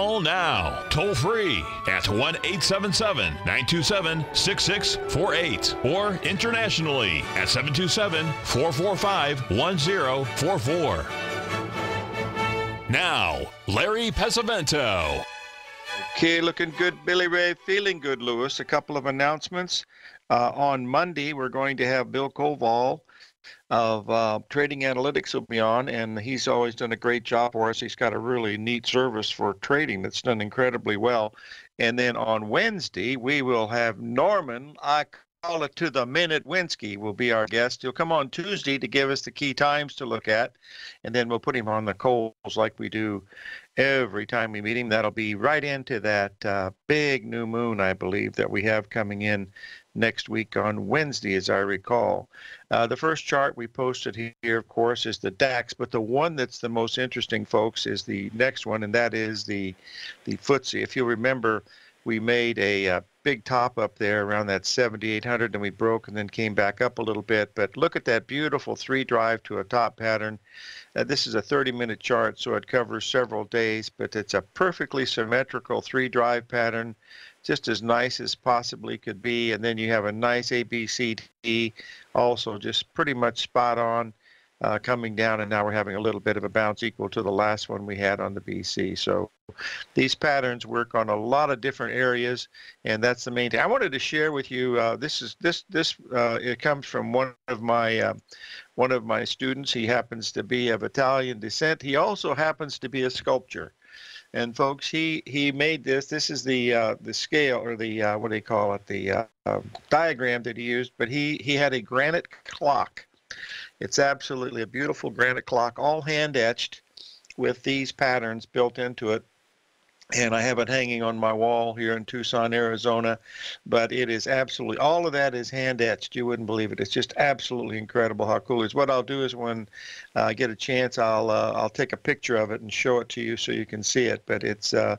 Call now, toll free at 1 877 927 6648 or internationally at 727 445 1044. Now, Larry Pesavento. Okay, looking good, Billy Ray. Feeling good, Lewis. A couple of announcements. Uh, on Monday, we're going to have Bill Koval of uh, Trading Analytics will be on, and he's always done a great job for us. He's got a really neat service for trading that's done incredibly well. And then on Wednesday, we will have Norman. I call it to the minute. Winski will be our guest. He'll come on Tuesday to give us the key times to look at, and then we'll put him on the coals like we do every time we meet him. That'll be right into that uh, big new moon, I believe, that we have coming in next week on Wednesday, as I recall. Uh, the first chart we posted here, of course, is the DAX, but the one that's the most interesting, folks, is the next one, and that is the the FTSE. If you remember, we made a, a big top up there around that 7,800, and we broke and then came back up a little bit. But look at that beautiful three drive to a top pattern. Uh, this is a 30 minute chart, so it covers several days, but it's a perfectly symmetrical three drive pattern just as nice as possibly could be. And then you have a nice ABCD, also just pretty much spot on uh, coming down. And now we're having a little bit of a bounce equal to the last one we had on the BC. So these patterns work on a lot of different areas, and that's the main thing. I wanted to share with you. Uh, this is this this uh, it comes from one of my uh, one of my students. He happens to be of Italian descent. He also happens to be a sculptor. And folks, he he made this. This is the uh, the scale or the uh, what do they call it? The uh, uh, diagram that he used. But he he had a granite clock. It's absolutely a beautiful granite clock, all hand etched, with these patterns built into it and I have it hanging on my wall here in Tucson, Arizona. But it is absolutely all of that is hand etched. You wouldn't believe it. It's just absolutely incredible how cool it is. What I'll do is when I get a chance, I'll uh, I'll take a picture of it and show it to you so you can see it. But it's uh,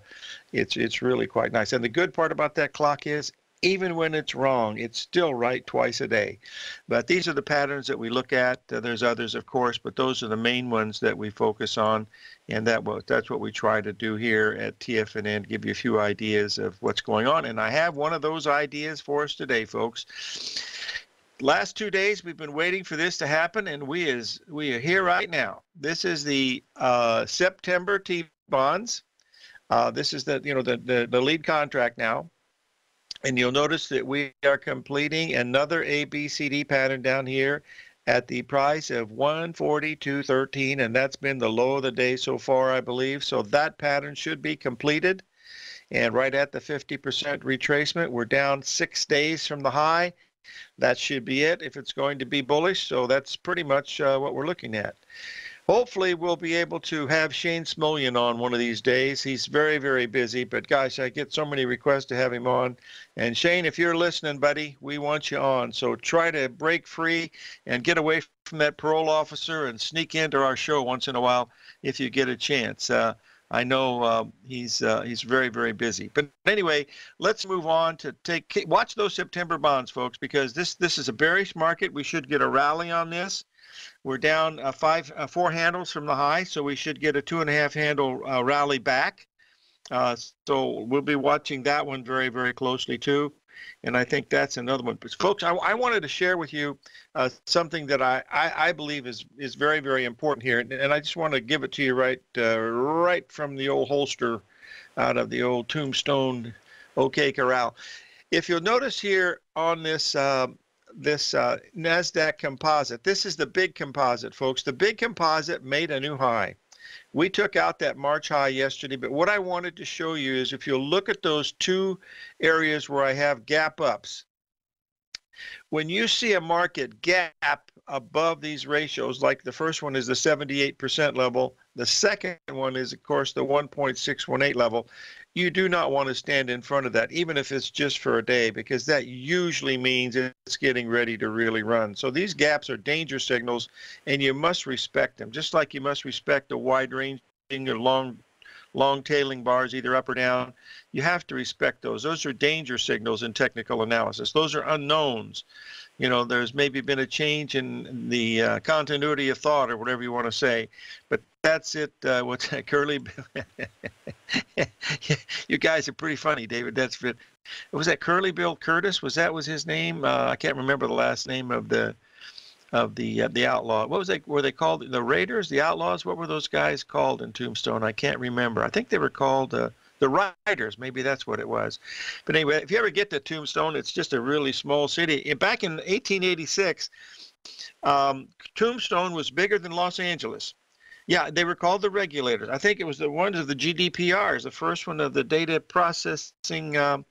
it's it's really quite nice. And the good part about that clock is even when it's wrong, it's still right twice a day. But these are the patterns that we look at. There's others, of course, but those are the main ones that we focus on, and that was, that's what we try to do here at TFNN, to give you a few ideas of what's going on. And I have one of those ideas for us today, folks. Last two days we've been waiting for this to happen, and we is we are here right now. This is the uh, September T bonds. Uh, this is the you know the, the the lead contract now and you'll notice that we are completing another ABCD pattern down here at the price of 142.13 and that's been the low of the day so far I believe. So that pattern should be completed. And right at the 50% retracement we're down 6 days from the high. That should be it if it's going to be bullish. So that's pretty much uh, what we're looking at hopefully we'll be able to have Shane Smolian on one of these days. He's very, very busy, but gosh, I get so many requests to have him on. And Shane, if you're listening, buddy, we want you on. So try to break free and get away from that parole officer and sneak into our show once in a while if you get a chance. Uh, I know uh, he's uh, he's very very busy. But anyway, let's move on to take watch those September bonds, folks, because this this is a bearish market. We should get a rally on this. We're down uh, five, uh, four handles from the high, so we should get a two and a half handle uh, rally back. Uh, so we'll be watching that one very, very closely too. And I think that's another one. But folks, I, I wanted to share with you uh, something that I, I, I, believe is, is very, very important here. And, and I just want to give it to you right, uh, right from the old holster out of the old tombstone OK Corral. If you'll notice here on this um, this uh, NASDAQ composite. This is the big composite, folks. The big composite made a new high. We took out that March high yesterday, but what I wanted to show you is if you look at those two areas where I have gap ups, when you see a market gap above these ratios, like the first one is the 78% level, the second one is, of course, the 1.618 level, you do not want to stand in front of that, even if it's just for a day, because that usually means it's getting ready to really run. So these gaps are danger signals, and you must respect them, just like you must respect a wide ranging or long long tailing bars, either up or down. You have to respect those. Those are danger signals in technical analysis. Those are unknowns. You know, there's maybe been a change in the uh, continuity of thought or whatever you want to say, but that's it. Uh, what's that, Curly? you guys are pretty funny, David. That's it. Was that Curly Bill Curtis? Was that was his name? Uh, I can't remember the last name of the of the uh, the outlaw. What was they? Were they called the Raiders? The Outlaws? What were those guys called in Tombstone? I can't remember. I think they were called uh, the Riders. Maybe that's what it was. But anyway, if you ever get to Tombstone, it's just a really small city. Back in 1886, um, Tombstone was bigger than Los Angeles. Yeah, they were called the regulators. I think it was the ones of the GDPRs, the first one of the data processing. Um,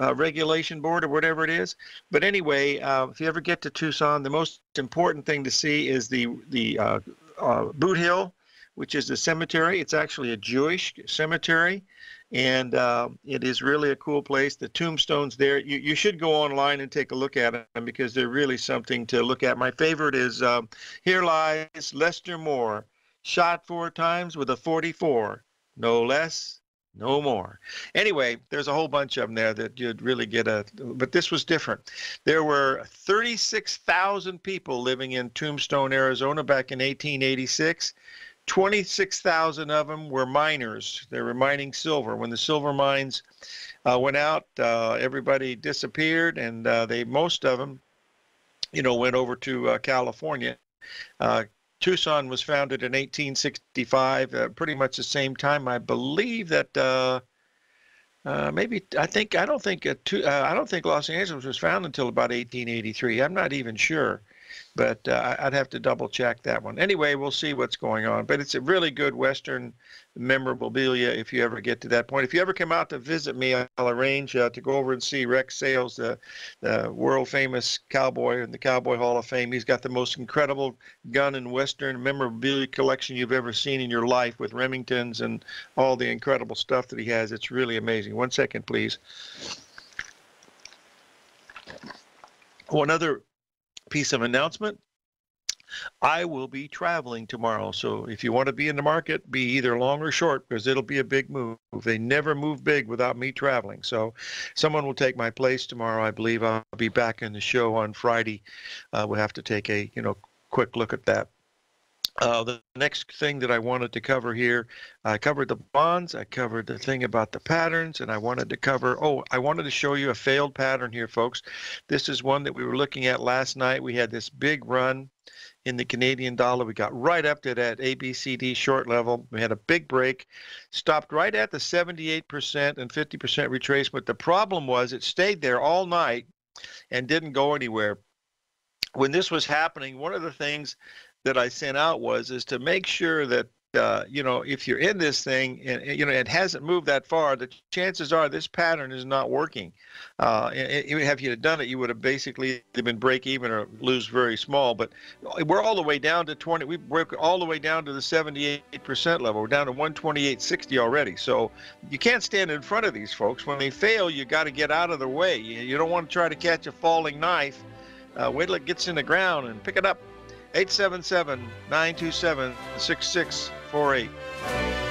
uh, regulation board or whatever it is. But anyway, uh, if you ever get to Tucson, the most important thing to see is the the uh, uh, Boot Hill, which is the cemetery. It's actually a Jewish cemetery, and uh, it is really a cool place. The tombstones there, you, you should go online and take a look at them because they're really something to look at. My favorite is um, Here Lies Lester Moore, shot four times with a 44, no less, no more. Anyway, there's a whole bunch of them there that you'd really get a, but this was different. There were 36,000 people living in Tombstone, Arizona back in 1886. 26,000 of them were miners. They were mining silver. When the silver mines uh, went out, uh, everybody disappeared, and uh, they most of them, you know, went over to uh, California. Uh, Tucson was founded in 1865, uh, pretty much the same time. I believe that uh, maybe I think I don't think uh, I don't think Los Angeles was founded until about 1883. I'm not even sure but uh, I'd have to double check that one. Anyway, we'll see what's going on. But it's a really good Western memorabilia if you ever get to that point. If you ever come out to visit me, I'll arrange uh, to go over and see Rex Sales, the, the world famous cowboy in the Cowboy Hall of Fame. He's got the most incredible gun and Western memorabilia collection you've ever seen in your life with Remingtons and all the incredible stuff that he has. It's really amazing. One second, please. One other piece of announcement. I will be traveling tomorrow. So if you want to be in the market, be either long or short because it'll be a big move. They never move big without me traveling. So someone will take my place tomorrow. I believe I'll be back in the show on Friday. Uh, we'll have to take a, you know, quick look at that. Uh, the next thing that I wanted to cover here, I covered the bonds, I covered the thing about the patterns, and I wanted to cover, oh, I wanted to show you a failed pattern here, folks. This is one that we were looking at last night. We had this big run in the Canadian dollar. We got right up to that ABCD short level. We had a big break, stopped right at the 78% and 50% retracement. The problem was it stayed there all night and didn't go anywhere. When this was happening, one of the things that I sent out was is to make sure that uh, you know if you're in this thing and you know it hasn't moved that far, the chances are this pattern is not working. Uh, even if you had done it, you would have basically been break even or lose very small. But we're all the way down to 20. We broke all the way down to the 78% level. We're down to 128.60 already. So you can't stand in front of these folks. When they fail, you got to get out of their way. You, don't want to try to catch a falling knife. Uh, wait till it gets in the ground and pick it up 877 927 6648.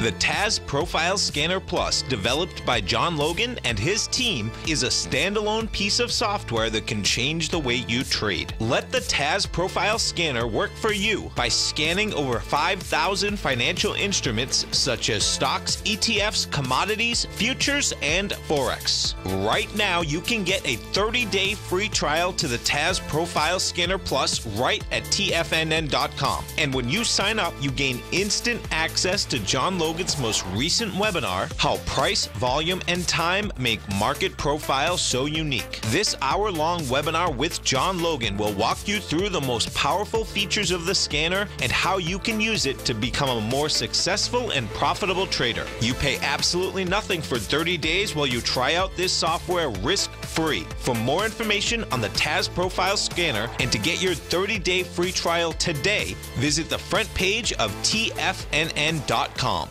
The TAS Profile Scanner Plus, developed by John Logan and his team, is a standalone piece of software that can change the way you trade. Let the TAS Profile Scanner work for you by scanning over 5,000 financial instruments such as stocks, ETFs, commodities, futures, and Forex. Right now, you can get a 30 day free trial to the TAS Profile Scanner Plus right at TFNN.com. And when you sign up, you gain instant access to John Logan Logan's most recent webinar, How Price, Volume, and Time Make Market Profile So Unique. This hour long webinar with John Logan will walk you through the most powerful features of the scanner and how you can use it to become a more successful and profitable trader. You pay absolutely nothing for 30 days while you try out this software risk free. For more information on the TAS Profile Scanner and to get your 30 day free trial today, visit the front page of TFNN.com.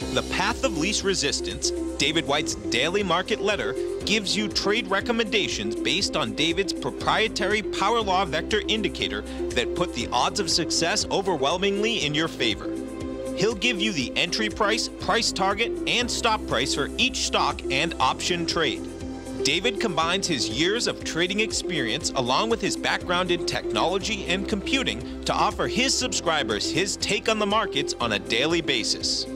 The Path of Least Resistance, David White's daily market letter, gives you trade recommendations based on David's proprietary Power Law Vector indicator that put the odds of success overwhelmingly in your favor. He'll give you the entry price, price target, and stop price for each stock and option trade. David combines his years of trading experience along with his background in technology and computing to offer his subscribers his take on the markets on a daily basis.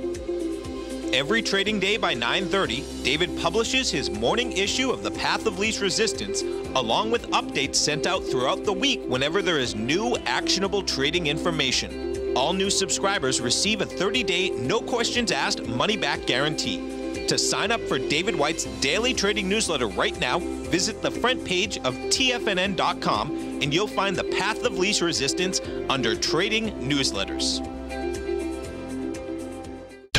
Every trading day by 9:30, David publishes his morning issue of The Path of Least Resistance, along with updates sent out throughout the week whenever there is new actionable trading information. All new subscribers receive a 30-day no questions asked money back guarantee. To sign up for David White's daily trading newsletter right now, visit the front page of tfnn.com and you'll find the Path of Least Resistance under Trading Newsletters.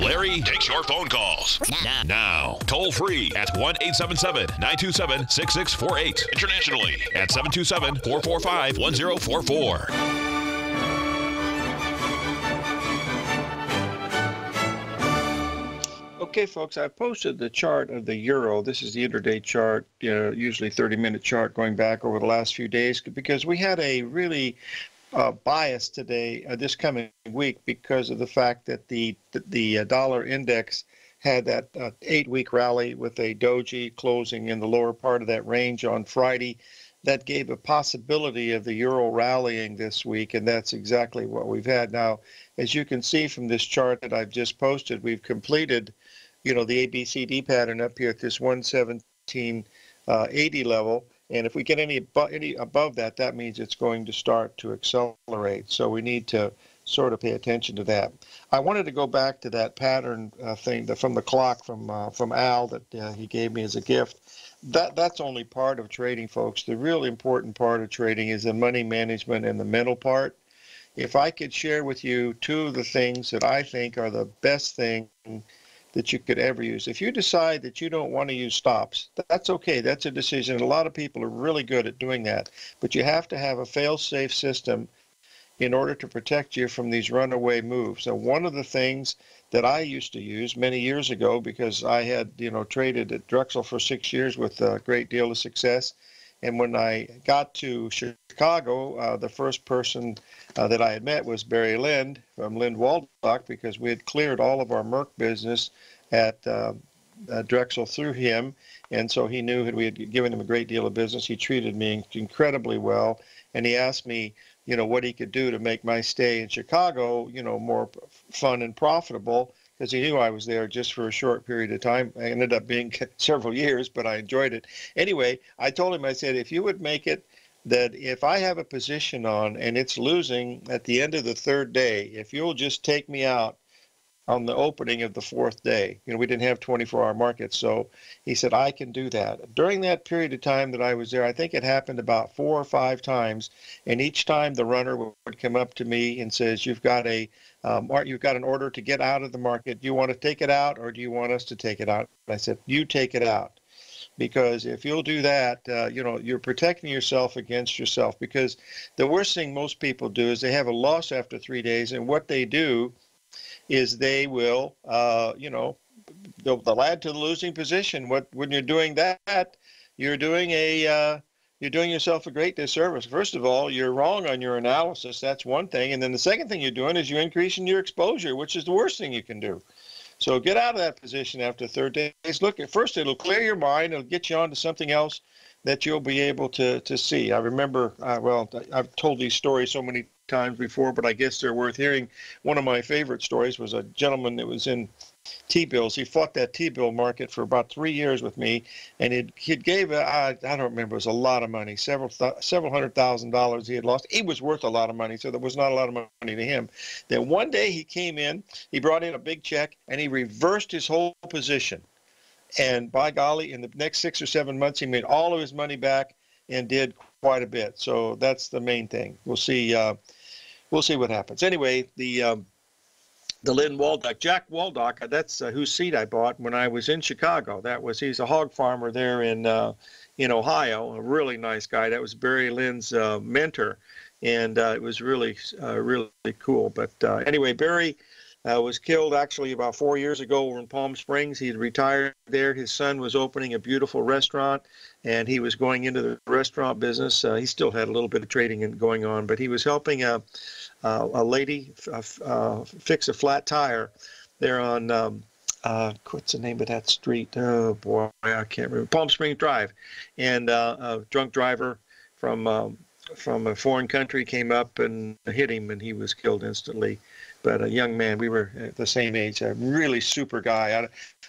Larry takes your phone calls. Now. now. Toll free at 1 877 927 6648. Internationally at 727 445 1044. Okay, folks, I posted the chart of the euro. This is the intraday chart, you know, usually 30 minute chart going back over the last few days because we had a really uh, bias today, uh, this coming week, because of the fact that the the, uh, dollar index had that uh, eight-week rally with a doji closing in the lower part of that range on Friday. That gave a possibility of the euro rallying this week, and that's exactly what we've had. Now, as you can see from this chart that I've just posted, we've completed, you know, the ABCD pattern up here at this 117.80 uh, level and if we get any, any above that, that means it's going to start to accelerate. So we need to sort of pay attention to that. I wanted to go back to that pattern uh, thing from the clock from uh, from Al that uh, he gave me as a gift. That that's only part of trading, folks. The real important part of trading is the money management and the mental part. If I could share with you two of the things that I think are the best thing that you could ever use. If you decide that you don't want to use stops, that's okay. That's a decision. A lot of people are really good at doing that. But you have to have a fail safe system in order to protect you from these runaway moves. And one of the things that I used to use many years ago, because I had, you know, traded at Drexel for six years with a great deal of success. And when I got to Chicago, uh, the first person uh, that I had met was Barry Lind from Lind Waldock because we had cleared all of our Merck business at uh, uh, Drexel through him. And so he knew that we had given him a great deal of business. He treated me incredibly well. And he asked me, you know, what he could do to make my stay in Chicago, you know, more fun and profitable because he knew I was there just for a short period of time. I ended up being several years, but I enjoyed it. Anyway, I told him, I said, if you would make it that if I have a position on and it's losing at the end of the third day, if you'll just take me out on the opening of the fourth day. You know, we didn't have 24 hour markets. So he said, I can do that. During that period of time that I was there, I think it happened about four or five times. And each time the runner would come up to me and says, You've got a um, you've got an order to get out of the market. Do you want to take it out or do you want us to take it out? And I said, You take it out because if you'll do that, uh, you know, you're protecting yourself against yourself. Because the worst thing most people do is they have a loss after three days, and what they do is they will, uh, you know, they'll, they'll, add to the losing position. What when you're doing that, you're doing a uh, you're doing yourself a great disservice. First of all, you're wrong on your analysis. That's one thing, and then the second thing you're doing is you're increasing your exposure, which is the worst thing you can do. So get out of that position after third days. Look, at first it'll clear your mind. It'll get you on to something else that you'll be able to to see. I remember, uh, well, I've told these stories so many times before, but I guess they're worth hearing. One of my favorite stories was a gentleman that was in T-bills. He fought that T-bill market for about three years with me, and it he gave I, I don't remember, it was a lot of money, several several hundred thousand dollars he had lost. He was worth a lot of money, so there was not a lot of money to him. Then one day he came in, he brought in a big check, and he reversed his whole position. And by golly, in the next six or seven months, he made all of his money back and did quite a bit. So that's the main thing. We'll see. Uh, we'll see what happens. Anyway, the um, the Lind Waldock, Jack Waldock. Uh, that's uh, whose seed I bought when I was in Chicago. That was he's a hog farmer there in uh, in Ohio. A really nice guy. That was Barry Lind's uh, mentor, and uh, it was really really cool. But anyway, Barry uh, was killed actually about four years ago in Palm Springs. He had retired there. His son was opening a beautiful restaurant, and he was going into the restaurant business. Uh, he still had a little bit of trading going on, but he was helping a, a, lady f- uh, fix a flat tire there on. Um, uh, what's the name of that street? Oh boy, I can't remember. Palm Springs Drive, and uh, a drunk driver from um, from a foreign country came up and hit him, and he was killed instantly but a young man. We were the same age. A really super guy.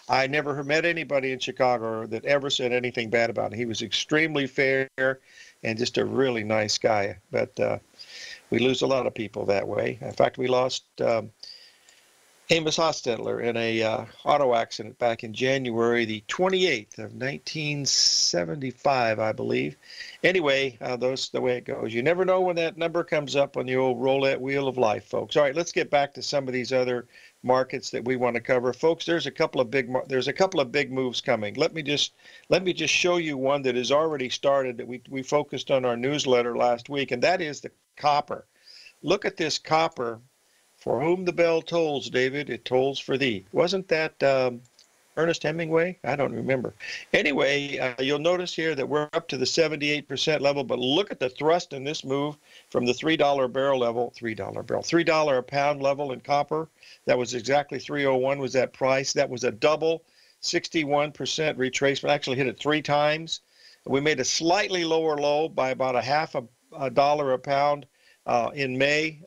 I, I never met anybody in Chicago that ever said anything bad about him. He was extremely fair and just a really nice guy. But uh, we lose a lot of people that way. In fact, we lost um, Amos Hostetter in a uh, auto accident back in January the 28th of 1975, I believe. Anyway, uh, that's the way it goes. You never know when that number comes up on the old roulette wheel of life, folks. All right, let's get back to some of these other markets that we want to cover, folks. There's a couple of big there's a couple of big moves coming. Let me just let me just show you one that has already started that we we focused on our newsletter last week, and that is the copper. Look at this copper for whom the bell tolls, David, it tolls for thee. Wasn't that um, Ernest Hemingway? I don't remember. Anyway, uh, you'll notice here that we're up to the 78% level, but look at the thrust in this move from the $3 barrel level, $3 barrel, $3 a pound level in copper. That was exactly 301 was that price. That was a double 61% retracement. Actually hit it three times. We made a slightly lower low by about a half a, a dollar a pound uh, in May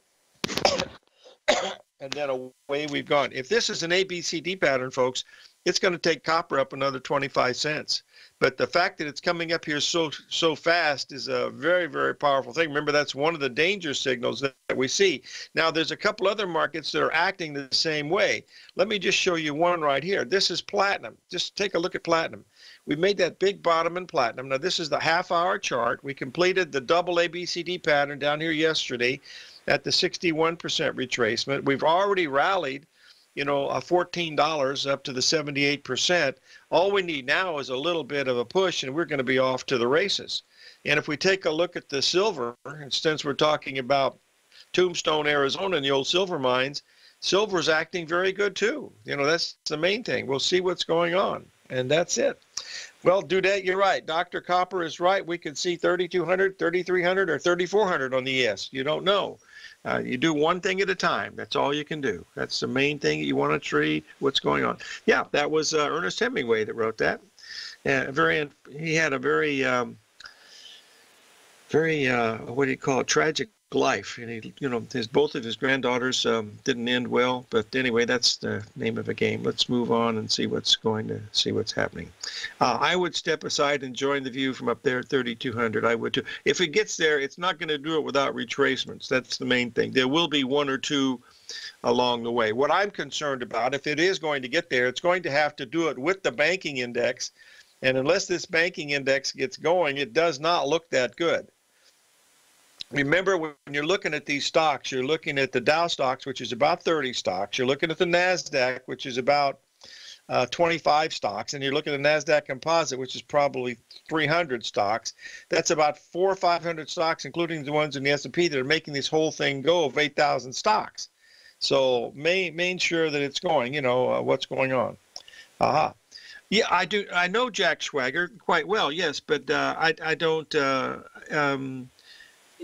and then away we've gone. If this is an ABCD pattern, folks, it's going to take copper up another 25 cents. But the fact that it's coming up here so so fast is a very very powerful thing. Remember, that's one of the danger signals that, that we see. Now, there's a couple other markets that are acting the same way. Let me just show you one right here. This is platinum. Just take a look at platinum. We made that big bottom in platinum. Now, this is the half hour chart. We completed the double ABCD pattern down here yesterday at the 61% retracement. We've already rallied, you know, a $14 up to the 78%. All we need now is a little bit of a push, and we're going to be off to the races. And if we take a look at the silver, since we're talking about Tombstone, Arizona, and the old silver mines, silver is acting very good too. You know, that's the main thing. We'll see what's going on, and that's it. Well, Dudette, you're right. Dr. Copper is right. We could see 3,200, 3,300, or 3,400 on the ES. You don't know. Uh, you do one thing at a time. That's all you can do. That's the main thing you want to treat. What's going on? Yeah, that was uh, Ernest Hemingway that wrote that. Uh, very, he had a very, um, very, uh, what do you call it? Tragic life. And he, you know, his both of his granddaughters um, didn't end well. But anyway, that's the name of the game. Let's move on and see what's going to see what's happening. Uh, I would step aside and join the view from up there, 3,200. I would too. If it gets there, it's not going to do it without retracements. That's the main thing. There will be one or two along the way. What I'm concerned about, if it is going to get there, it's going to have to do it with the banking index. And unless this banking index gets going, it does not look that good. Remember, when you're looking at these stocks, you're looking at the Dow stocks, which is about 30 stocks. You're looking at the NASDAQ, which is about uh, 25 stocks, and you're looking at the NASDAQ composite, which is probably 300 stocks. That's about four or 500 stocks, including the ones in the S&P that are making this whole thing go of 8,000 stocks. So make sure that it's going, you know, uh, what's going on. Aha. Yeah, I do. I know Jack Schwager quite well, yes, but uh, I, I don't. Uh, um,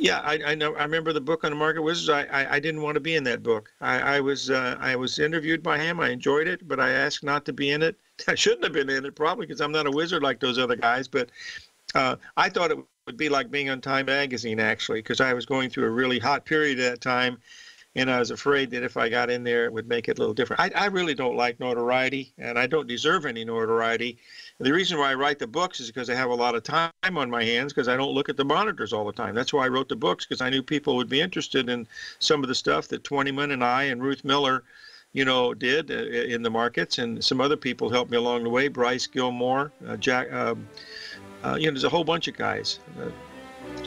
yeah, I, I, know. I remember the book on the market wizards. I, I, I didn't want to be in that book. I, I was uh, I was interviewed by him. I enjoyed it, but I asked not to be in it. I shouldn't have been in it probably because I'm not a wizard like those other guys. But uh, I thought it would be like being on Time Magazine actually because I was going through a really hot period at that time, and I was afraid that if I got in there, it would make it a little different. I, I really don't like notoriety, and I don't deserve any notoriety. The reason why I write the books is because I have a lot of time on my hands because I don't look at the monitors all the time. That's why I wrote the books because I knew people would be interested in some of the stuff that Twentyman and I and Ruth Miller, you know, did uh, in the markets, and some other people helped me along the way. Bryce Gilmore, uh, Jack, um, uh, you know, there's a whole bunch of guys. Uh,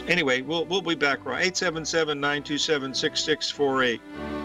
anyway, we'll we'll be back. Right, 877-927-6648.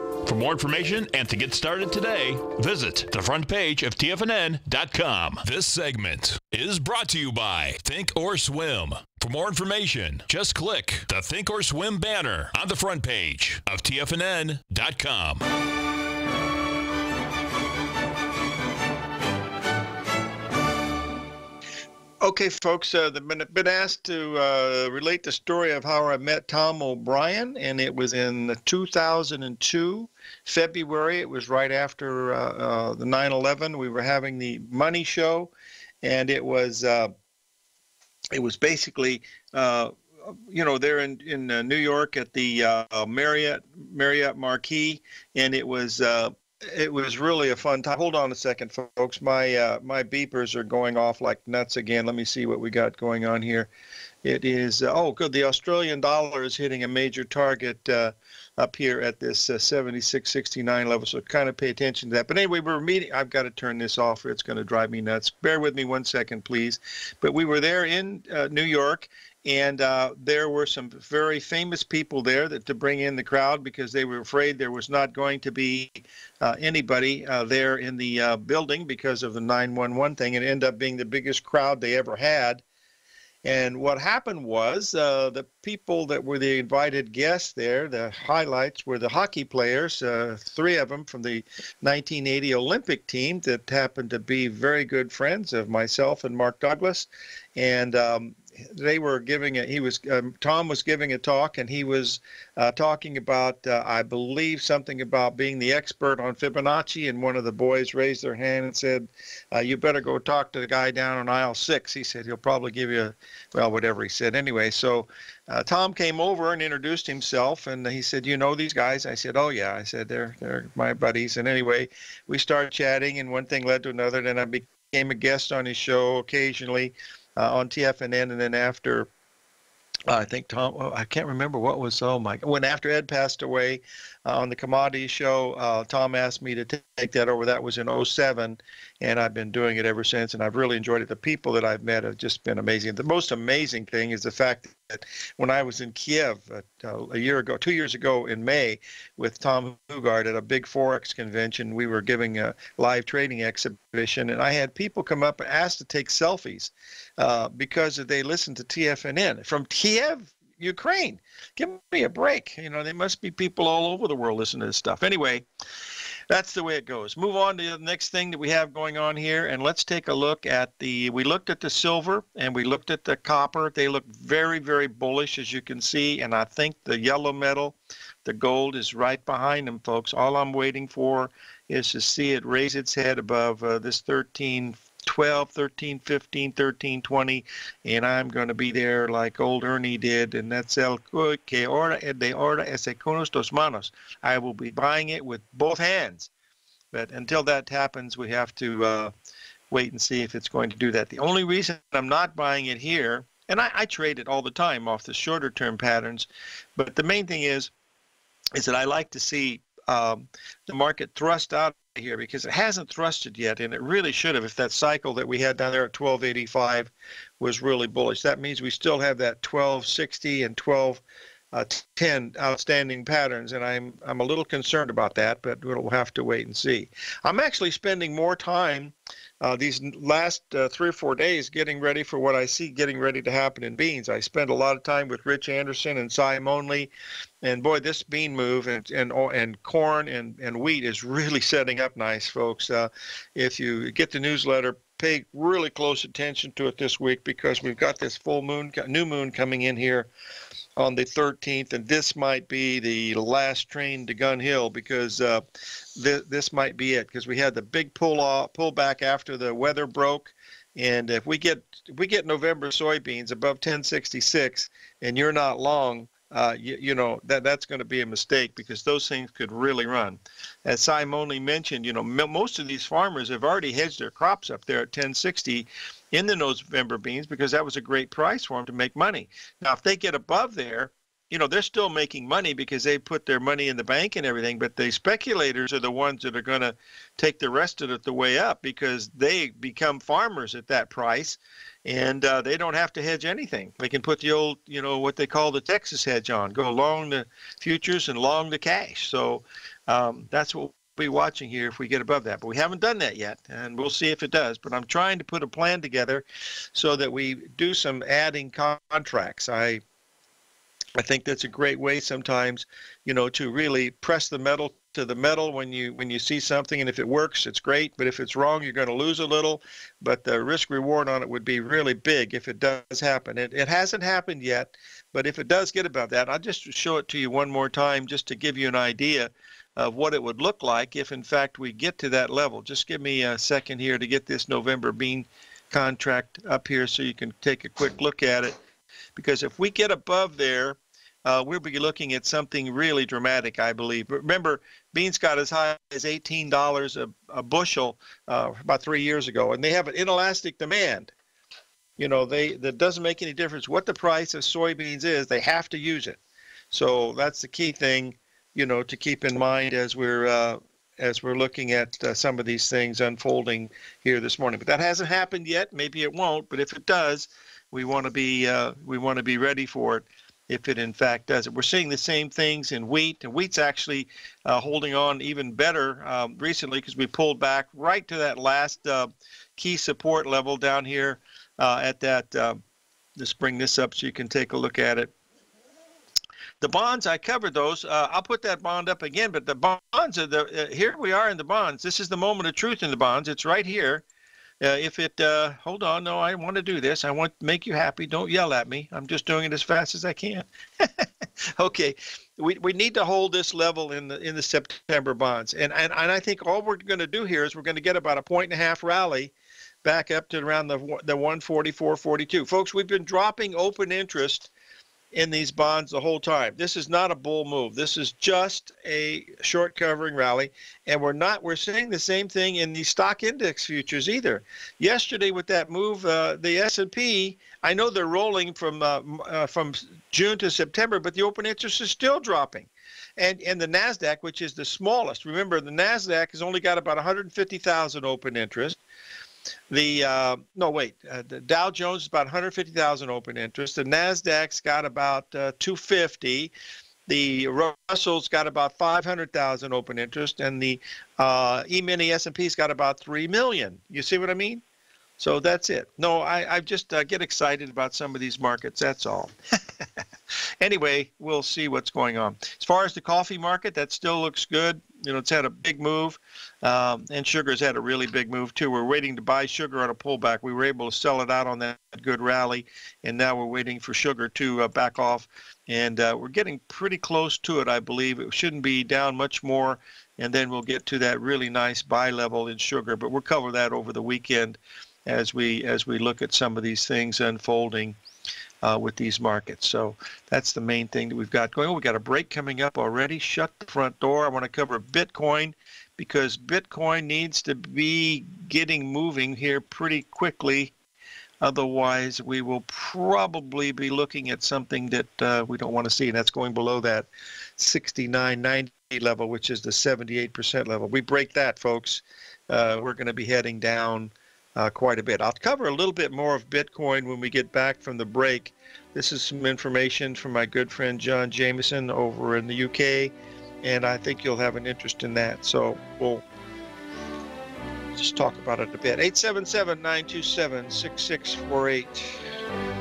For more information and to get started today, visit the front page of TFNN.com. This segment is brought to you by Think or Swim. For more information, just click the Think or Swim banner on the front page of TFNN.com. Okay, folks, uh, I've been, asked to uh, relate the story of how I met Tom O'Brien, and it was in 2002, February. It was right after uh, uh the 9 11. We were having the Money Show, and it was uh, it was basically uh, you know there in in New York at the Marriott Marriott Marquis, and it was it was really a fun time. Hold on a second, folks. My uh, my beepers are going off like nuts again. Let me see what we got going on here. It is uh, oh good. The Australian dollar is hitting a major target uh, up here at this uh, 76.69 level. So kind of pay attention to that. But anyway, we're meeting. I've got to turn this off. It's going to drive me nuts. Bear with me one second, please. But we were there in uh, New York, and uh, there were some very famous people there that to bring in the crowd because they were afraid there was not going to be uh, anybody uh, there in the uh, building because of the 911 thing. It ended up being the biggest crowd they ever had. And what happened was uh, the people that were the invited guests there, the highlights were the hockey players, uh, three of them from the 1980 Olympic team that happened to be very good friends of myself and Mark Douglas. And um, they were giving a he was um, Tom was giving a talk and he was uh, talking about uh, I believe something about being the expert on Fibonacci and one of the boys raised their hand and said uh, you better go talk to the guy down on aisle six. He said he'll probably give you a, well whatever he said. Anyway so uh, Tom came over and introduced himself and he said you know these guys? I said oh yeah. I said they're they're my buddies. And anyway we started chatting and one thing led to another. Then I became a guest on his show occasionally uh, on TFNN, and then after uh, I think Tom. I can't remember what was, oh my, when after Ed passed away uh, on the commodity show, uh, Tom asked me to take that over. That was in 07, and I've been doing it ever since, and I've really enjoyed it. The people that I've met have just been amazing. The most amazing thing is the fact when I was in Kiev uh, a year ago, two years ago in May, with Tom Hougaard at a big Forex convention, we were giving a live trading exhibition, and I had people come up and ask to take selfies uh, because they listen to TFNN from Kiev, Ukraine. Give me a break. You know, there must be people all over the world listening to this stuff. Anyway, that's the way it goes. Move on to the next thing that we have going on here, and let's take a look at the. We looked at the silver and we looked at the copper. They look very, very bullish, as you can see, and I think the yellow metal, the gold, is right behind them, folks. All I'm waiting for is to see it raise its head above uh, this 13 12, 13, 15, 13, 20, and I'm going to be there like old Ernie did, and that's el que ahora de ahora es con dos manos. I will be buying it with both hands. But until that happens, we have to uh, wait and see if it's going to do that. The only reason I'm not buying it here, and I, I trade it all the time off the shorter term patterns, but the main thing is, is that I like to see um, the market thrust out here because it hasn't thrusted yet, and it really should have if that cycle that we had down there at 1285 was really bullish. That means we still have that 1260 and 12 uh, 10 outstanding patterns, and I'm I'm a little concerned about that, but we'll have to wait and see. I'm actually spending more time uh, these last uh, three or four days getting ready for what I see getting ready to happen in beans. I spend a lot of time with Rich Anderson and Cy Monley, and boy, this bean move and and and corn and and wheat is really setting up nice, folks. Uh, if you get the newsletter, pay really close attention to it this week because we've got this full moon, new moon coming in here on the 13th, and this might be the last train to Gun Hill because uh, th- this might be it because we had the big pull off, pull back after the weather broke, and if we get if we get November soybeans above 1066, and you're not long, uh, you, you, know that that's going to be a mistake because those things could really run. As Simone mentioned, you know m- most of these farmers have already hedged their crops up there at 1060 in the November beans because that was a great price for them to make money. Now, if they get above there, you know they're still making money because they put their money in the bank and everything but the speculators are the ones that are going to take the rest of it the way up because they become farmers at that price and uh, they don't have to hedge anything they can put the old you know what they call the texas hedge on go long the futures and long the cash so um, that's what be watching here if we get above that but we haven't done that yet and we'll see if it does but i'm trying to put a plan together so that we do some adding contracts. I I think that's a great way sometimes, you know, to really press the metal to the metal when you when you see something and if it works it's great but if it's wrong you're going to lose a little but the risk reward on it would be really big if it does happen. It, it hasn't happened yet but if it does get above that i'll just show it to you one more time just to give you an idea of what it would look like if in fact we get to that level just give me a second here to get this november bean contract up here so you can take a quick look at it because if we get above there uh, we'll be looking at something really dramatic, I believe. Remember, beans got as high as $18 a, a bushel uh, about three years ago, and they have an inelastic demand. You know, they that doesn't make any difference what the price of soybeans is; they have to use it. So that's the key thing, you know, to keep in mind as we're uh, as we're looking at uh, some of these things unfolding here this morning. But that hasn't happened yet. Maybe it won't. But if it does, we want to be uh, we want to be ready for it if it in fact does it. We're seeing the same things in wheat, and wheat's actually uh, holding on even better um, recently because we pulled back right to that last uh, key support level down here uh, at that. Uh, let's bring this up so you can take a look at it. The bonds, I covered those. Uh, I'll put that bond up again, but the bonds are the uh, here we are in the bonds. This is the moment of truth in the bonds. It's right here. Uh, if it, uh, hold on, no, I want to do this. I want to make you happy. Don't yell at me. I'm just doing it as fast as I can. okay, we, we need to hold this level in the in the September bonds, and and, and I think all we're going to do here is we're going to get about a point and a half rally back up to around the the 144, 42. Folks, we've been dropping open interest in these bonds the whole time. This is not a bull move. This is just a short covering rally, and we're not. We're seeing the same thing in the stock index futures either. Yesterday, with that move, uh, the S&P. I know they're rolling from uh, uh, from June to September, but the open interest is still dropping. And and the Nasdaq, which is the smallest. Remember, the Nasdaq has only got about 150,000 open interest. The uh, no wait, uh, the Dow Jones is about 150,000 open interest. The Nasdaq's got about uh, 250. The Russell's got about 500,000 open interest, and the uh, E-mini S&P's got about three million. You see what I mean? So that's it. No, I, I just uh, get excited about some of these markets. That's all. anyway, we'll see what's going on. As far as the coffee market, that still looks good. You know, it's had a big move, um, and sugar's had a really big move too. We're waiting to buy sugar on a pullback. We were able to sell it out on that good rally, and now we're waiting for sugar to uh, back off. And uh, we're getting pretty close to it, I believe. It shouldn't be down much more, and then we'll get to that really nice buy level in sugar. But we'll cover that over the weekend as we as we look at some of these things unfolding uh, with these markets. So that's the main thing that we've got going. We've got a break coming up already. Shut the front door. I want to cover Bitcoin because Bitcoin needs to be getting moving here pretty quickly. Otherwise, we will probably be looking at something that uh, we don't want to see, and that's going below that 69.90 level, which is the 78% level. We break that, folks. Uh, we're going to be heading down uh, quite a bit. I'll cover a little bit more of Bitcoin when we get back from the break. This is some information from my good friend John Jameson over in the UK, and I think you'll have an interest in that. So we'll just talk about it a bit. 877 927 6648.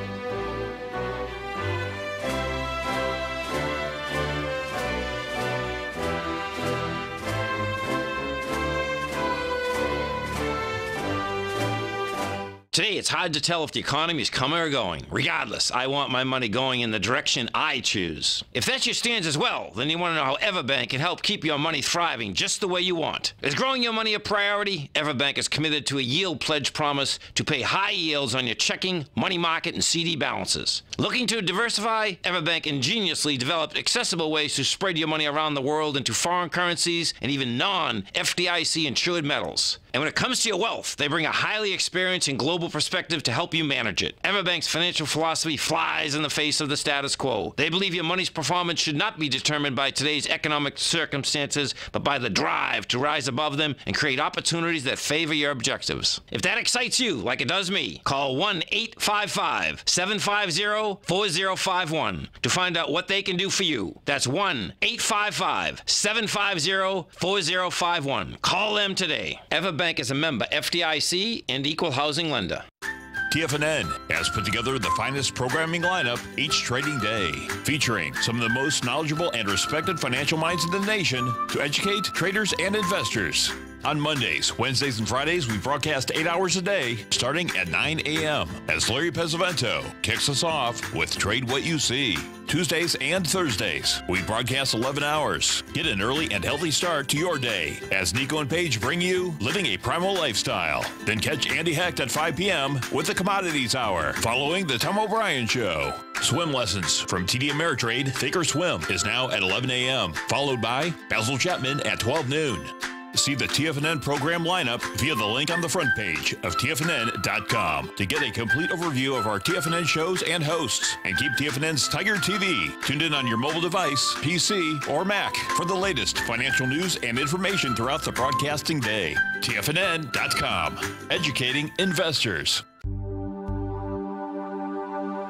Today, it's hard to tell if the economy is coming or going. Regardless, I want my money going in the direction I choose. If that's your stance as well, then you want to know how Everbank can help keep your money thriving just the way you want. Is growing your money a priority? Everbank is committed to a yield pledge promise to pay high yields on your checking, money market, and CD balances. Looking to diversify? Everbank ingeniously developed accessible ways to spread your money around the world into foreign currencies and even non FDIC insured metals. And when it comes to your wealth, they bring a highly experienced and global perspective to help you manage it. Everbank's financial philosophy flies in the face of the status quo. They believe your money's performance should not be determined by today's economic circumstances, but by the drive to rise above them and create opportunities that favor your objectives. If that excites you, like it does me, call 1 855 750 4051 to find out what they can do for you. That's 1 855 750 4051. Call them today. Everbank Bank is a member FDIC and equal housing lender. TFNN has put together the finest programming lineup each trading day, featuring some of the most knowledgeable and respected financial minds in the nation to educate traders and investors. On Mondays, Wednesdays, and Fridays, we broadcast eight hours a day, starting at 9 a.m. as Larry Pesavento kicks us off with Trade What You See. Tuesdays and Thursdays, we broadcast 11 hours. Get an early and healthy start to your day as Nico and Paige bring you Living a Primal Lifestyle. Then catch Andy Hecht at 5 p.m. with the Commodities Hour, following the Tom O'Brien Show. Swim lessons from TD Ameritrade Thinkorswim is now at 11 a.m., followed by Basil Chapman at 12 noon. See the TFNN program lineup via the link on the front page of TFNN.com to get a complete overview of our TFNN shows and hosts. And keep TFNN's Tiger TV tuned in on your mobile device, PC, or Mac for the latest financial news and information throughout the broadcasting day. TFNN.com, educating investors.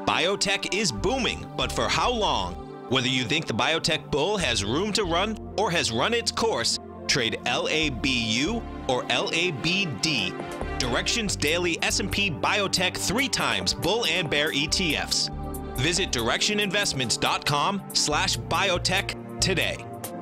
Biotech is booming, but for how long? Whether you think the biotech bull has room to run or has run its course, trade LABU or LABD. Directions Daily S&P Biotech 3 times bull and bear ETFs. Visit direxioninvestments.com/biotech today.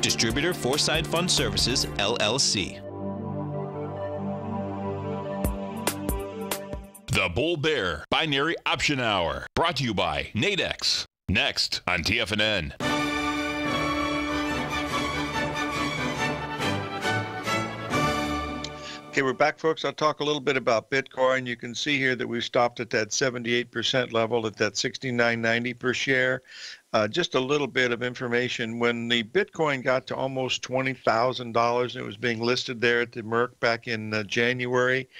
Distributor Foreside Fund Services, LLC. The Bull Bear Binary Option Hour, brought to you by Nadex. Next on TFNN. Okay, we're back, folks. I'll talk a little bit about Bitcoin. You can see here that we've stopped at that 78% level at that 69.90 per share. Uh, just a little bit of information. When the Bitcoin got to almost $20,000, it was being listed there at the Merc back in uh, January.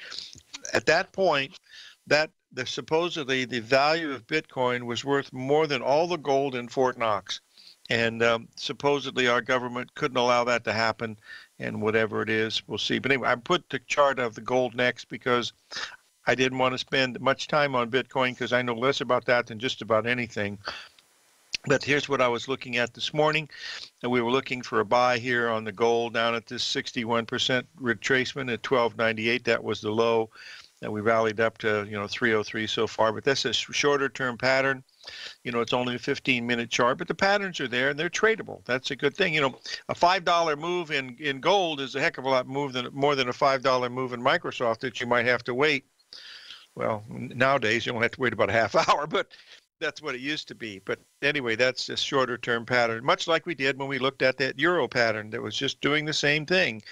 At that point, that the supposedly the value of Bitcoin was worth more than all the gold in Fort Knox. And um, supposedly our government couldn't allow that to happen and whatever it is, we'll see. But anyway, I put the chart of the gold next because I didn't want to spend much time on Bitcoin because I know less about that than just about anything. But here's what I was looking at this morning. And we were looking for a buy here on the gold down at this 61% retracement at 1298. That was the low. And we rallied up to, you know, 303 so far. But that's a shorter term pattern. You know, it's only a 15 minute chart, but the patterns are there and they're tradable. That's a good thing. You know, a $5 move in, in gold is a heck of a lot move than more than a $5 move in Microsoft that you might have to wait. Well, nowadays you don't have to wait about a half hour, but that's what it used to be. But anyway, that's a shorter term pattern, much like we did when we looked at that euro pattern that was just doing the same thing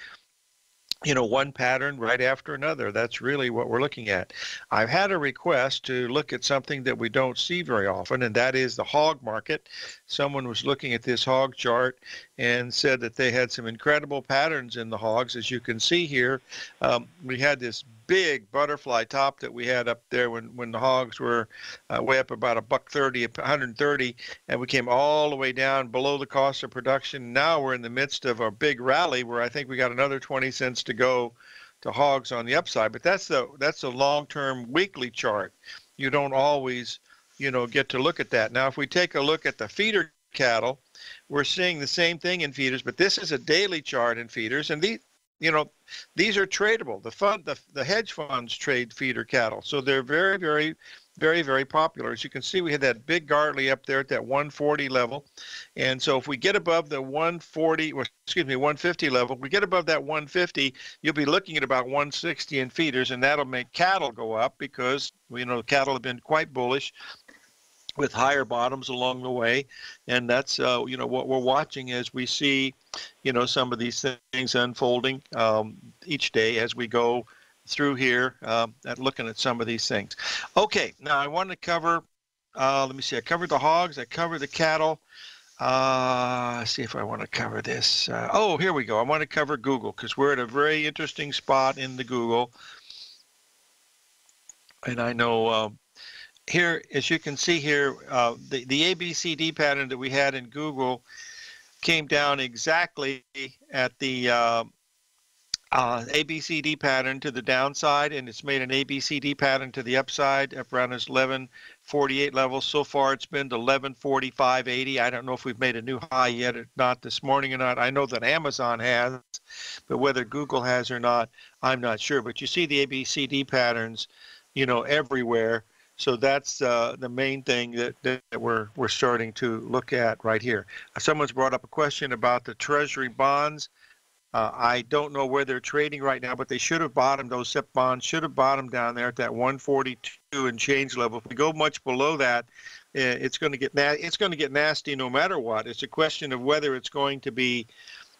you know, one pattern right after another. That's really what we're looking at. I've had a request to look at something that we don't see very often, and that is the hog market. Someone was looking at this hog chart and said that they had some incredible patterns in the hogs. As you can see here, um, we had this big butterfly top that we had up there when, when the hogs were uh, way up about a buck 30, 130, and we came all the way down below the cost of production. Now we're in the midst of a big rally where I think we got another 20 cents to go to hogs on the upside. But that's the that's a long-term weekly chart. You don't always, you know, get to look at that. Now, if we take a look at the feeder cattle, we're seeing the same thing in feeders, but this is a daily chart in feeders, and these you know, these are tradable. The fund, the, the hedge funds trade feeder cattle, so they're very, very, very, very popular. As you can see, we had that big Gartley up there at that 140 level, and so if we get above the 140, or excuse me, 150 level, we get above that 150, you'll be looking at about 160 in feeders, and that'll make cattle go up because you know cattle have been quite bullish with higher bottoms along the way and that's uh, you know what we're watching as we see you know some of these things unfolding um, each day as we go through here um, at looking at some of these things okay now i want to cover uh, let me see i covered the hogs i covered the cattle uh, see if I want to cover this. Uh, oh, here we go. I want to cover Google because we're at a very interesting spot in the Google and I know uh, here, as you can see here, uh, the the ABCD pattern that we had in Google came down exactly at the uh, uh, ABCD pattern to the downside, and it's made an ABCD pattern to the upside up around this 1148 level. So far, it's been to 1145.80. I don't know if we've made a new high yet or not this morning or not. I know that Amazon has, but whether Google has or not, I'm not sure. But you see the ABCD patterns, you know, everywhere. So that's uh, the main thing that, that we're we're starting to look at right here. Someone's brought up a question about the Treasury bonds. Uh, I don't know where they're trading right now, but they should have bottomed. Those SIP bonds should have bottomed down there at that 142 and change level. If we go much below that, eh, it's going to get na- it's going to get nasty no matter what. It's a question of whether it's going to be,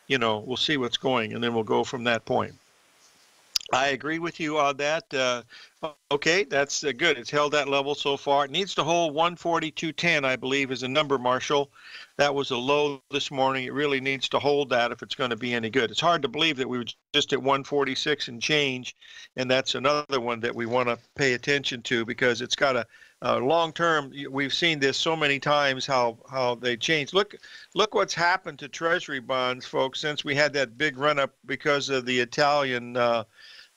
you know, we'll see what's going, and then we'll go from that point. I agree with you on that. Uh, okay, that's uh, good. It's held that level so far. It needs to hold 142.10, I believe, is a number, Marshall. That was a low this morning. It really needs to hold that if it's going to be any good. It's hard to believe that we were just at 146 and change, and that's another one that we want to pay attention to because it's got a, a long term. We've seen this so many times how how they change. Look, look what's happened to Treasury bonds, folks, since we had that big run up because of the Italian. Uh,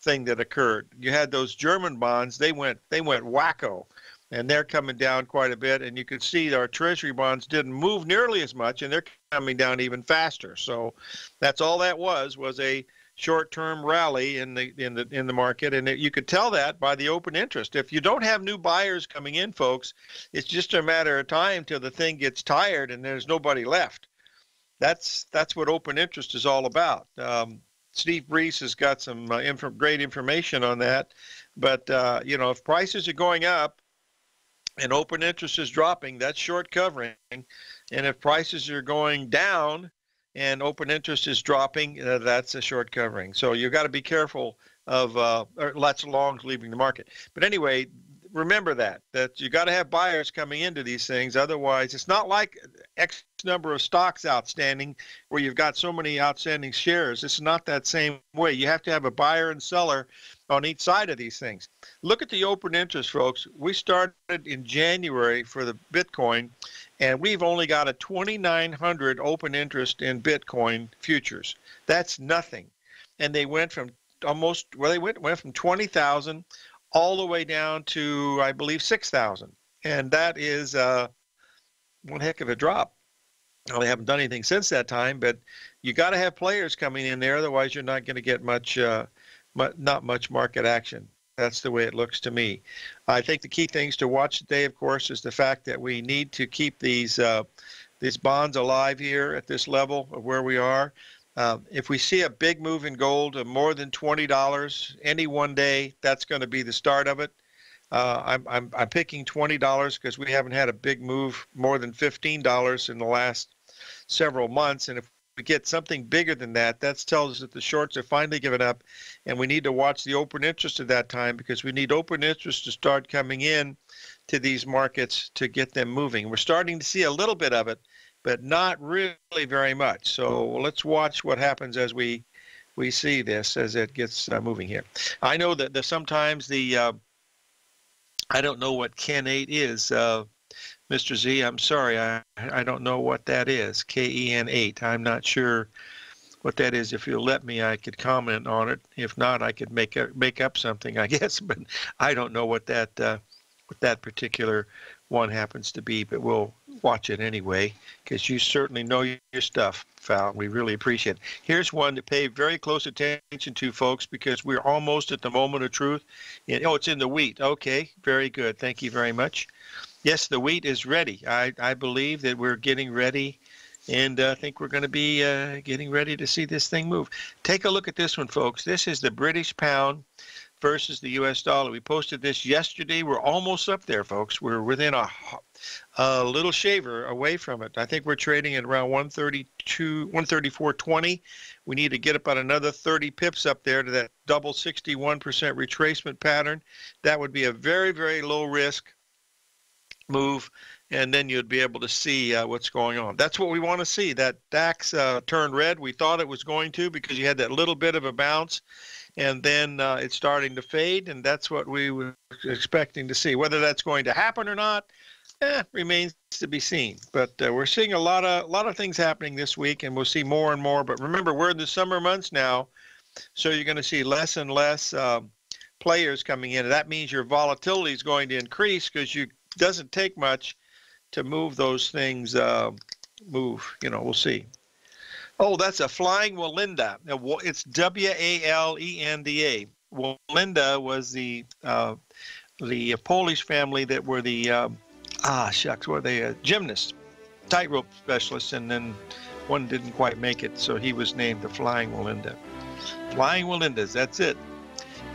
thing that occurred. You had those German bonds; they went they went wacko, and they're coming down quite a bit. And you can see our Treasury bonds didn't move nearly as much, and they're coming down even faster. So that's all that was was a short-term rally in the in the in the market, and it, you could tell that by the open interest. If you don't have new buyers coming in, folks, it's just a matter of time till the thing gets tired and there's nobody left. That's that's what open interest is all about. Um, Steve Briese has got some uh, inf- great information on that. But uh, you know, if prices are going up and open interest is dropping, that's short covering. And if prices are going down and open interest is dropping, uh, that's a short covering. So you've got to be careful of uh, lots of longs leaving the market. But anyway, remember that that you got to have buyers coming into these things. Otherwise, it's not like X number of stocks outstanding where you've got so many outstanding shares. It's not that same way. You have to have a buyer and seller on each side of these things. Look at the open interest, folks. We started in January for the Bitcoin, and we've only got a 2,900 open interest in Bitcoin futures. That's nothing. And they went from almost well, they went went from 20,000 all the way down to I believe 6,000, and that is uh, one heck of a drop. Well, they haven't done anything since that time, but you got to have players coming in there, otherwise you're not going to get much, uh, not much market action. That's the way it looks to me. I think the key things to watch today, of course, is the fact that we need to keep these uh, these bonds alive here at this level of where we are. Uh, if we see a big move in gold of more than twenty dollars any one day, that's going to be the start of it. Uh, I'm, I'm I'm picking twenty dollars because we haven't had a big move more than fifteen dollars in the last several months, and if we get something bigger than that, that tells us that the shorts are finally giving up, and we need to watch the open interest at that time because we need open interest to start coming in to these markets to get them moving. We're starting to see a little bit of it, but not really very much. So let's watch what happens as we we see this as it gets uh, moving here. I know that the, sometimes the uh, I don't know what Ken eight is, uh, Mr. Z. I'm sorry, I I don't know what that is. K E N eight. I'm not sure what that is. If you'll let me, I could comment on it. If not, I could make a, make up something, I guess. But I don't know what that uh, what that particular one happens to be. But we'll watch it anyway because you certainly know your stuff, Fal. We really appreciate it. Here's one to pay very close attention to, folks, because we're almost at the moment of truth. oh, it's in the wheat. Okay, very good. Thank you very much. Yes, the wheat is ready. I, I believe that we're getting ready, and uh, I think we're going to be uh, getting ready to see this thing move. Take a look at this one, folks. This is the British pound versus the U.S. dollar. We posted this yesterday. We're almost up there, folks. We're within a, a little shaver away from it. I think we're trading at around 132, 134.20. We need to get about another 30 pips up there to that double 61% retracement pattern. That would be a very, very low risk move and then you'd be able to see uh, what's going on. That's what we want to see. That DAX uh, turned red. We thought it was going to because you had that little bit of a bounce and then uh, it's starting to fade, and that's what we were expecting to see. Whether that's going to happen or not, eh, remains to be seen. But uh, we're seeing a lot of a lot of things happening this week, and we'll see more and more. But remember, we're in the summer months now, so you're going to see less and less uh, players coming in. That means your volatility is going to increase because you doesn't take much to move those things. Uh, move, you know, we'll see. Oh, that's a flying Walenda. It's W A L E N D A. Walenda was the uh, the Polish family that were the um, ah shucks, were they uh, gymnasts, tightrope specialists, and then one didn't quite make it, so he was named the Flying Walenda. Flying Walendas, that's it.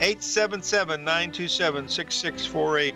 877 927 6648.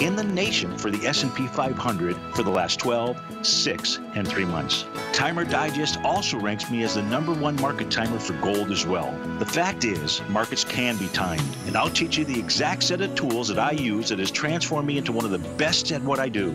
in the nation for the S&P 500 for the last 12, 6, and 3 months. Timer Digest also ranks me as the number one market timer for gold as well. The fact is, markets can be timed, and I'll teach you the exact set of tools that I use that has transformed me into one of the best at what I do.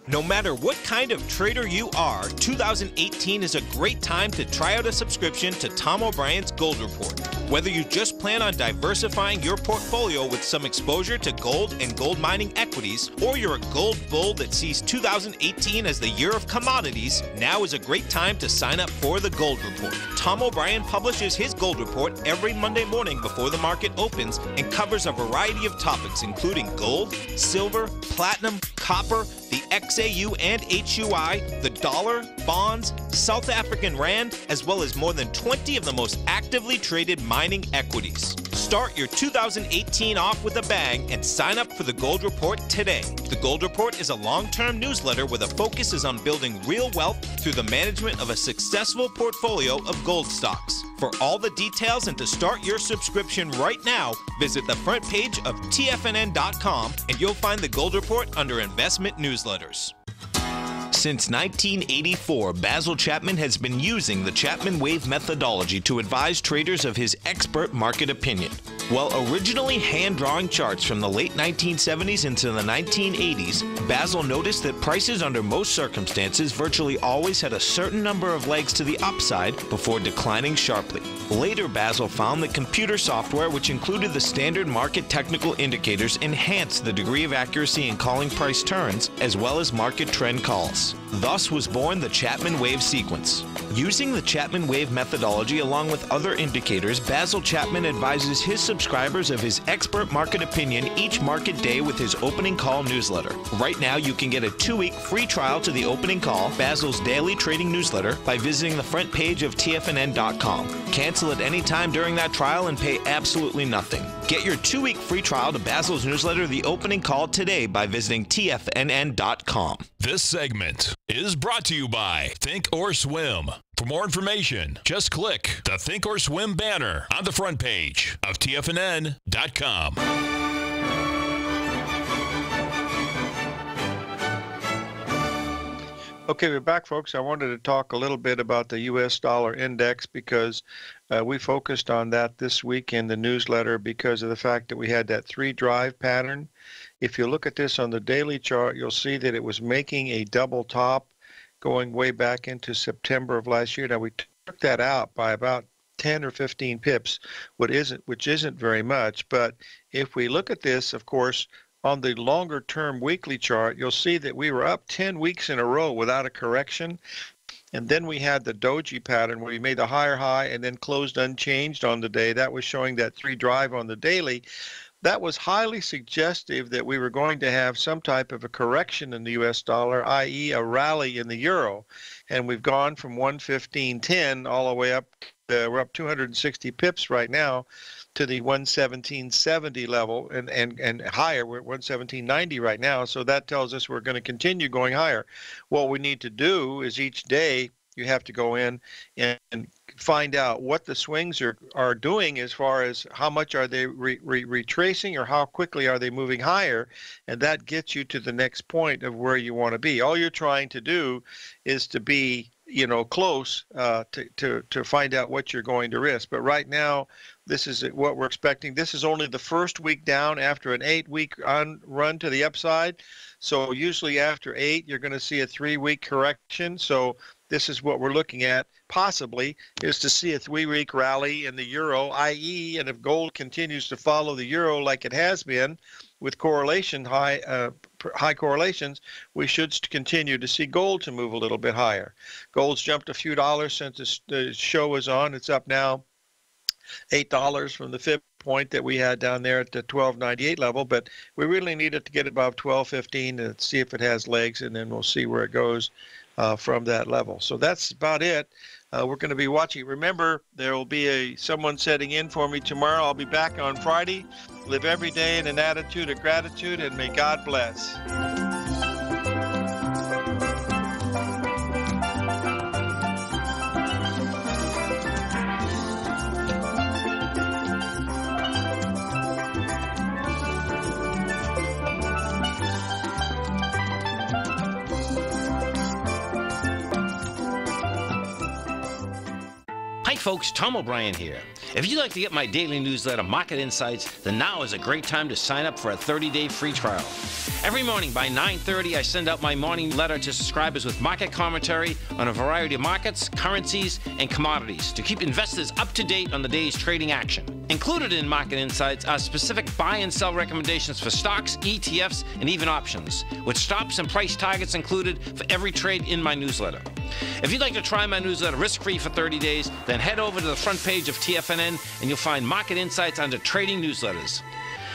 No matter what kind of trader you are, 2018 is a great time to try out a subscription to Tom O'Brien's Gold Report. Whether you just plan on diversifying your portfolio with some exposure to gold and gold mining equities, or you're a gold bull that sees 2018 as the year of commodities, now is a great time to sign up for the Gold Report. Tom O'Brien publishes his Gold Report every Monday morning before the market opens and covers a variety of topics, including gold, silver, platinum, copper, the XAU and HUI, the dollar, bonds, South African Rand, as well as more than 20 of the most actively traded mining equities. Start your 2018 off with a bang and sign up for the Gold Report today. The Gold Report is a long term newsletter where the focus is on building real wealth through the management of a successful portfolio of gold stocks. For all the details and to start your subscription right now, visit the front page of TFNN.com and you'll find the Gold Report under Investment Newsletters. Since 1984, Basil Chapman has been using the Chapman Wave methodology to advise traders of his expert market opinion. While originally hand drawing charts from the late 1970s into the 1980s, Basil noticed that prices under most circumstances virtually always had a certain number of legs to the upside before declining sharply. Later, Basil found that computer software, which included the standard market technical indicators, enhanced the degree of accuracy in calling price turns as well as market trend calls. Thus was born the Chapman Wave sequence. Using the Chapman Wave methodology along with other indicators, Basil Chapman advises his subscribers of his expert market opinion each market day with his opening call newsletter. Right now, you can get a two week free trial to the opening call, Basil's daily trading newsletter, by visiting the front page of TFNN.com. Cancel at any time during that trial and pay absolutely nothing. Get your two week free trial to Basil's newsletter, The Opening Call, today by visiting TFNN.com. This segment is brought to you by Think or Swim. For more information, just click the Think or Swim banner on the front page of TFNN.com. Okay, we're back, folks. I wanted to talk a little bit about the U.S. dollar index because uh, we focused on that this week in the newsletter because of the fact that we had that three drive pattern. If you look at this on the daily chart, you'll see that it was making a double top going way back into September of last year. Now we took that out by about 10 or 15 pips, what isn't, which isn't very much. But if we look at this, of course, on the longer term weekly chart, you'll see that we were up 10 weeks in a row without a correction. And then we had the doji pattern where we made the higher high and then closed unchanged on the day. That was showing that three drive on the daily. that was highly suggestive that we were going to have some type of a correction in the US dollar, i.e., a rally in the euro. And we've gone from 115.10 all the way up, to, we're up 260 pips right now to the 117.70 level and, and, and higher. We're at 117.90 right now. So that tells us we're going to continue going higher. What we need to do is each day you have to go in and find out what the swings are, are doing as far as how much are they re, re, retracing or how quickly are they moving higher and that gets you to the next point of where you want to be all you're trying to do is to be you know close uh, to, to to find out what you're going to risk but right now this is what we're expecting this is only the first week down after an eight week on run to the upside so usually after eight you're going to see a three week correction so this is what we're looking at possibly is to see a three-week rally in the euro, i.e., and if gold continues to follow the euro like it has been, with correlation high uh, high correlations, we should continue to see gold to move a little bit higher. Gold's jumped a few dollars since the show was on. It's up now eight dollars from the fib point that we had down there at the 1298 level, but we really need it to get above 1215 to see if it has legs, and then we'll see where it goes uh, from that level. So that's about it. Uh, we're going to be watching. Remember, there will be a someone setting in for me tomorrow. I'll be back on Friday. Live every day in an attitude of gratitude, and may God bless. Folks, Tom O'Brien here. If you'd like to get my daily newsletter, Market Insights, then now is a great time to sign up for a 30-day free trial. Every morning by 9.30, I send out my morning letter to subscribers with market commentary on a variety of markets, currencies, and commodities to keep investors up to date on the day's trading action. Included in Market Insights are specific buy and sell recommendations for stocks, ETFs, and even options, with stops and price targets included for every trade in my newsletter. If you'd like to try my newsletter risk-free for 30 days, then head over to the front page of TFNN and you'll find Market Insights under Trading Newsletters.